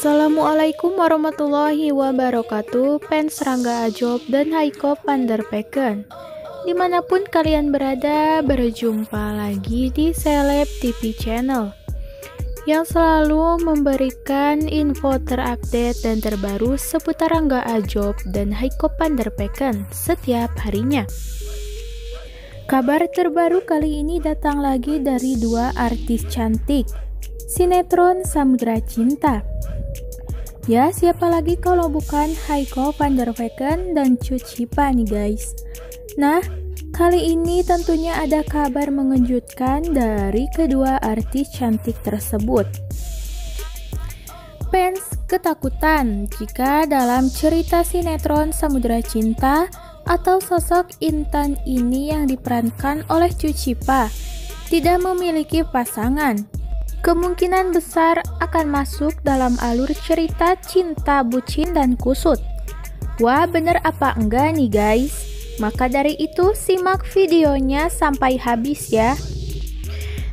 Assalamualaikum warahmatullahi wabarakatuh Fans Rangga Ajob dan Haiko Panderpeken Di mana pun kalian berada, berjumpa lagi di Seleb TV Channel Yang selalu memberikan info terupdate dan terbaru seputar Rangga Ajob dan Haiko Panderpeken setiap harinya. Kabar terbaru kali ini datang lagi dari dua artis cantik Sinetron Samudra Cinta Ya, siapa lagi kalau bukan Heiko van der Vecken dan Cucipa nih guys. Nah, kali ini tentunya ada kabar mengejutkan dari kedua artis cantik tersebut. Fans ketakutan jika dalam cerita sinetron Samudra Cinta atau sosok Intan ini yang diperankan oleh Cucipa tidak memiliki pasangan kemungkinan besar akan masuk dalam alur cerita cinta bucin dan kusut. Wah, bener apa enggak nih guys? Maka dari itu simak videonya sampai habis ya.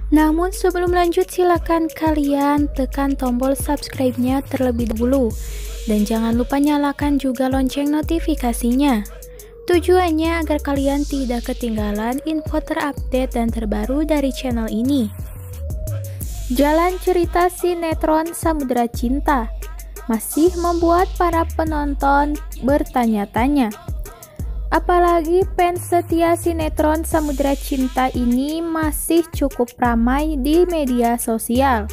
Namun sebelum lanjut silakan kalian tekan tombol subscribe-nya terlebih dahulu. Dan jangan lupa nyalakan juga lonceng notifikasinya. Tujuannya agar kalian tidak ketinggalan info terupdate dan terbaru dari channel ini. Jalan cerita sinetron Samudra Cinta masih membuat para penonton bertanya-tanya. Apalagi fans setia sinetron Samudra Cinta ini masih cukup ramai di media sosial.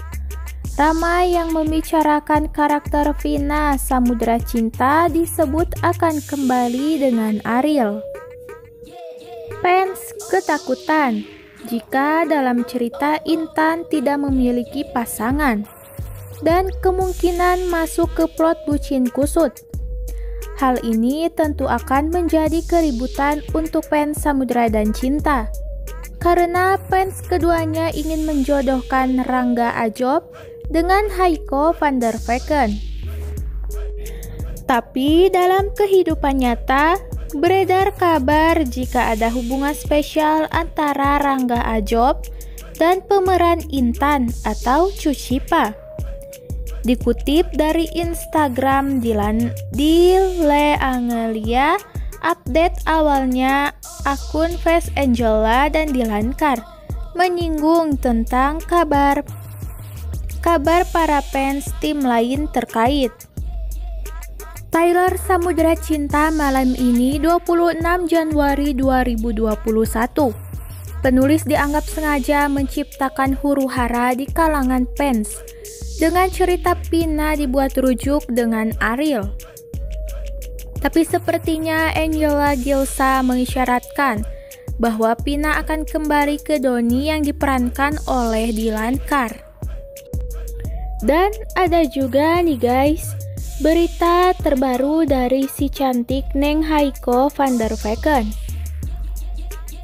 Ramai yang membicarakan karakter Vina Samudra Cinta disebut akan kembali dengan Ariel. Fans ketakutan jika dalam cerita Intan tidak memiliki pasangan dan kemungkinan masuk ke plot bucin kusut. Hal ini tentu akan menjadi keributan untuk fans Samudra dan Cinta. Karena fans keduanya ingin menjodohkan Rangga Ajob dengan Haiko van der Vecken. Tapi dalam kehidupan nyata, Beredar kabar jika ada hubungan spesial antara Rangga Ajob dan pemeran Intan atau Cucipa. Dikutip dari Instagram Dilan Dile Angelia, update awalnya akun Face Angela dan Dilankar menyinggung tentang kabar kabar para fans tim lain terkait. Tyler Samudra Cinta malam ini 26 Januari 2021. Penulis dianggap sengaja menciptakan huru hara di kalangan fans dengan cerita Pina dibuat rujuk dengan Ariel. Tapi sepertinya Angela Gilsa mengisyaratkan bahwa Pina akan kembali ke Doni yang diperankan oleh Dylan Carr. Dan ada juga nih guys, Berita terbaru dari si cantik Neng Haiko van der Vecken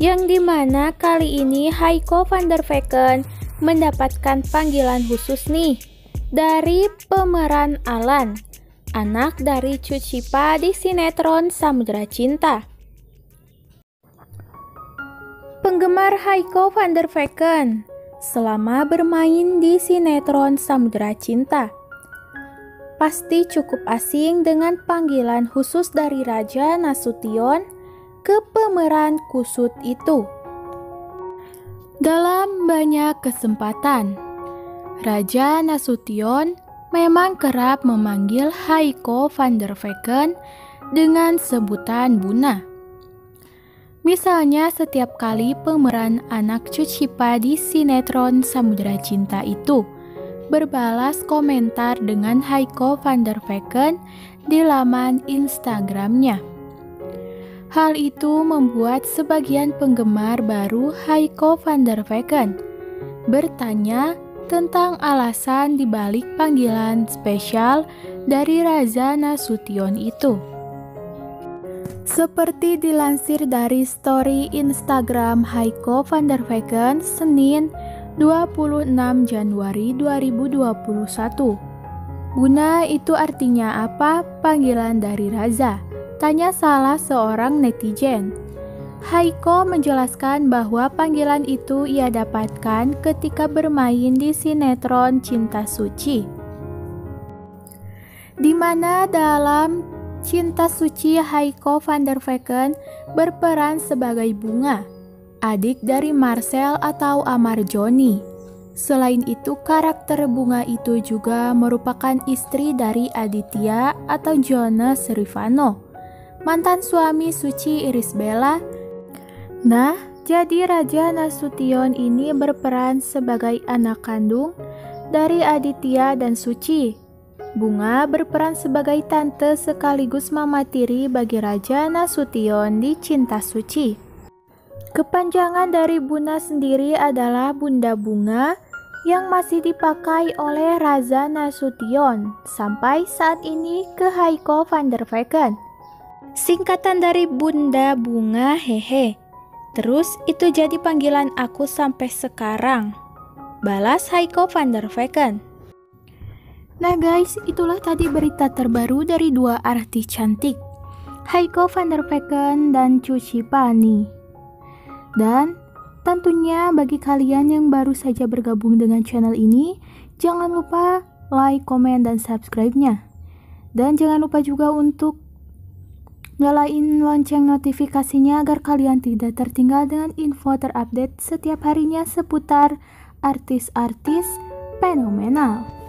yang di mana kali ini Haiko van der Vecken mendapatkan panggilan khusus nih dari pemeran Alan, anak dari Cucipa di sinetron Samudra Cinta. Penggemar Haiko van der Vecken selama bermain di sinetron Samudra Cinta pasti cukup asing dengan panggilan khusus dari Raja Nasution ke pemeran kusut itu. Dalam banyak kesempatan, Raja Nasution memang kerap memanggil Haiko van der Vecken dengan sebutan Buna. Misalnya setiap kali pemeran anak Cucipa di sinetron Samudra Cinta itu – berbalas komentar dengan Heiko van der Vecken di laman Instagramnya. Hal itu membuat sebagian penggemar baru Heiko van der Vecken bertanya tentang alasan dibalik panggilan spesial dari Raza Nasution itu. Seperti dilansir dari story Instagram Heiko van der Vecken Senin 26 Januari 2021. Buna itu artinya apa? Panggilan dari Raza. Tanya salah seorang netizen. Haiko menjelaskan bahwa panggilan itu ia dapatkan ketika bermain di sinetron Cinta Suci. di mana dalam Cinta Suci Heiko van der Vecken berperan sebagai Bunga, adik dari Marcel atau Amar Joni. Selain itu, karakter Bunga itu juga merupakan istri dari Aditya atau Jonas Rivano, mantan suami Suci Iris Bella. Nah, jadi Raja Nasution ini berperan sebagai anak kandung dari Aditya dan Suci Bunga berperan sebagai tante sekaligus mama tiri bagi Raja Nasution di Cinta Suci. Kepanjangan dari Bunda sendiri adalah Bunda Bunga yang masih dipakai oleh Raja Nasution sampai saat ini ke Haiko van der Vecken. Singkatan dari Bunda Bunga hehe. Terus itu jadi panggilan aku sampai sekarang. Balas Haiko van der Vecken. Nah guys, itulah tadi berita terbaru dari dua artis cantik, Heiko van der Vecken dan Cuci Pani. Dan tentunya bagi kalian yang baru saja bergabung dengan channel ini, jangan lupa like, komen, dan subscribe-nya. Dan jangan lupa juga untuk nyalain lonceng notifikasinya agar kalian tidak tertinggal dengan info terupdate setiap harinya seputar artis-artis fenomenal.